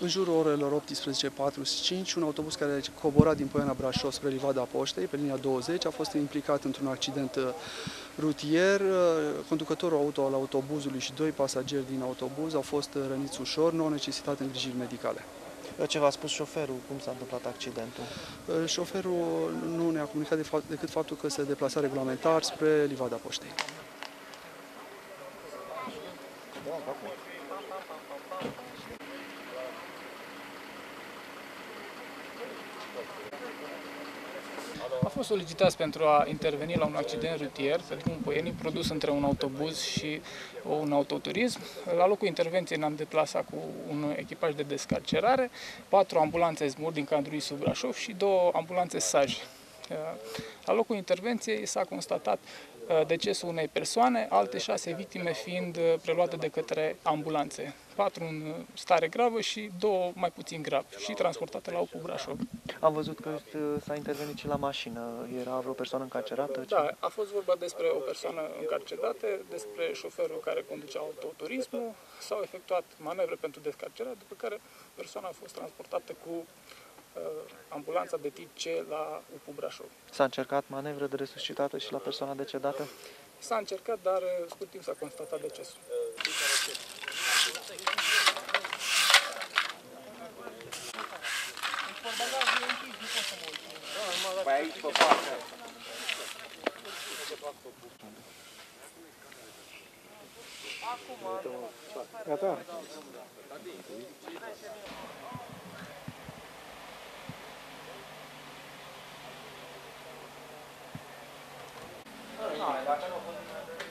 În jurul orelor 18.45, un autobuz care cobora din Poiana Brașov spre Livada Poștei, pe linia 20, a fost implicat într-un accident uh, rutier. Uh, conducătorul auto al autobuzului și doi pasageri din autobuz au fost răniți ușor, nu au necesitat îngrijiri medicale. Ce v-a spus șoferul? Cum s-a întâmplat accidentul? Uh, șoferul nu ne-a comunicat de fapt, decât faptul că se deplasa regulamentar spre Livada Poștei. A fost solicitați pentru a interveni la un accident rutier pe drumul Poienii, produs între un autobuz și un autoturism. La locul intervenției ne-am deplasat cu un echipaj de descarcerare, patru ambulanțe SMUR din cadrul ISU Brașov și două ambulanțe SAJ. La locul intervenției s-a constatat uh, decesul unei persoane, alte șase victime fiind uh, preluate de către ambulanțe. Patru în uh, stare gravă și două mai puțin grav și transportate la UPU Brașov. Am văzut că s-a intervenit și la mașină. Era vreo persoană încarcerată? Da, a fost vorba despre o persoană încarcerată, despre șoferul care conducea autoturismul. S-au efectuat manevre pentru descarcerare, după care persoana a fost transportată cu Uh, ambulanța de tip C la UPU Brașov. S-a încercat manevră de resuscitată și la persoana decedată? S-a încercat, dar uh, scurt timp s-a constatat decesul. Păi aici pe partea. Gata. Não, ele acha que eu vou...